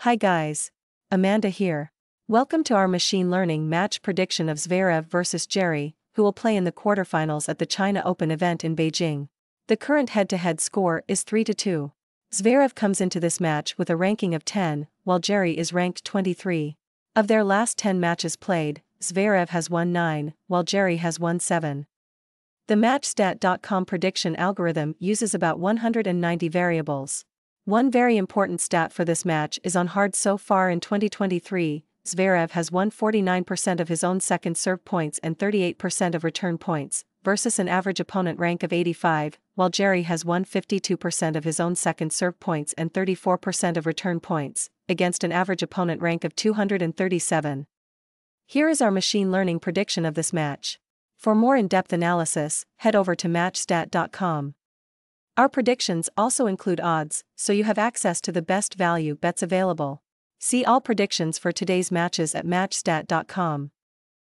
Hi guys. Amanda here. Welcome to our machine learning match prediction of Zverev versus Jarry, who will play in the quarterfinals at the China Open event in Beijing. The current head to head score is 3 2. Zverev comes into this match with a ranking of 10, while Jarry is ranked 23. Of their last 10 matches played, Zverev has won 9, while Jarry has won 7. The Matchstat.com prediction algorithm uses about 190 variables. One very important stat for this match is on hard so far in 2023, Zverev has won 49% of his own second serve points and 38% of return points, versus an average opponent rank of 85, while Jarry has won 52% of his own second serve points and 34% of return points, against an average opponent rank of 237. Here is our machine learning prediction of this match. For more in depth analysis, head over to Matchstat.com. Our predictions also include odds, so you have access to the best value bets available. See all predictions for today's matches at Matchstat.com.